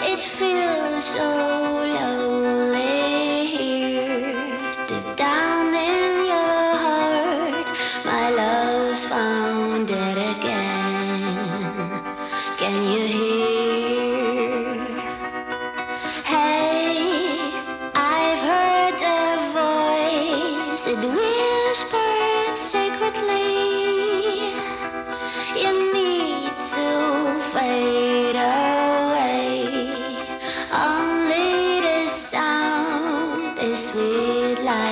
It feels so lonely here. Deep down in your heart, my love's found it again. Can you hear? Hey, I've heard a voice. It whispered secretly. You need to face. sweet life.